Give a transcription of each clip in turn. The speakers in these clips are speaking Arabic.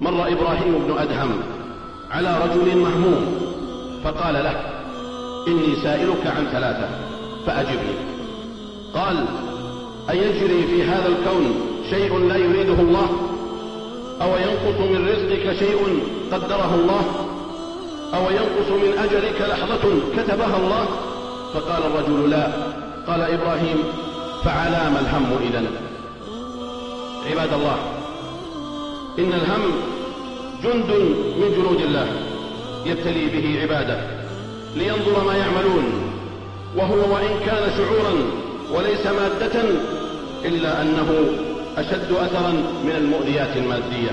مر إبراهيم بن أدهم على رجل مهموم فقال له إني سائلك عن ثلاثة فأجبني. قال أيجري في هذا الكون شيء لا يريده الله؟ أو ينقص من رزقك شيء قدره الله؟ أو ينقص من أجلك لحظة كتبها الله؟ فقال الرجل لا. قال إبراهيم فعلام الهم إذن. عباد الله إن الهم جند من جنود الله يبتلي به عباده لينظر ما يعملون وهو وإن كان شعورا وليس مادة إلا أنه أشد أثرا من المؤذيات المادية.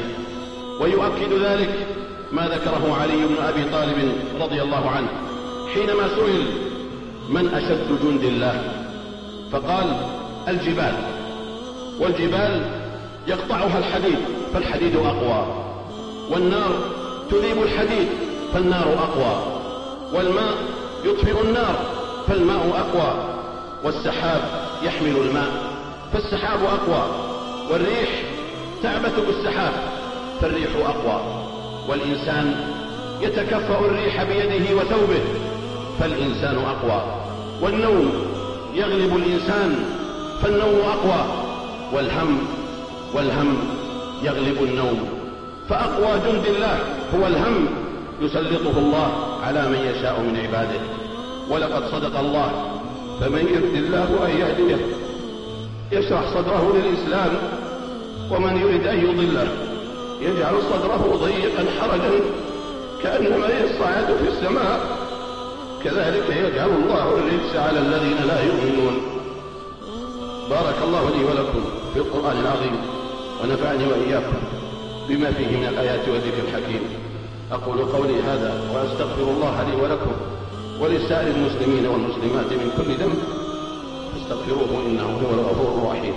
ويؤكد ذلك ما ذكره علي بن أبي طالب رضي الله عنه حينما سئل من أشد جند الله؟ فقال الجبال. والجبال يقطعها الحديد فالحديد أقوى. والنار تذيب الحديد فالنار أقوى. والماء يطفئ النار فالماء أقوى. والسحاب يحمل الماء فالسحاب أقوى. والريح تعبث بالسحاب فالريح أقوى. والإنسان يتكفأ الريح بيده وثوبه فالإنسان أقوى. والنوم يغلب الإنسان فالنوم أقوى. والهم والهم يغلب النوم. فأقوى جند الله هو الهم يسلطه الله على من يشاء من عباده. ولقد صدق الله فمن يرد الله أن يهديه. يشرح صدره للإسلام ومن يريد أن يضله يجعل صدره ضيقا حرجا كأنما يصعد في السماء. كذلك يجعل الله الرجس على الذين لا يؤمنون. بارك الله لي ولكم في القرآن العظيم. ونفعني وإياكم بما فيه من الآيات والذكر الحكيم. أقول قولي هذا وأستغفر الله لي ولكم ولسائر المسلمين والمسلمات من كل ذنب. فاستغفروه إنه هو الغفور الرحيم.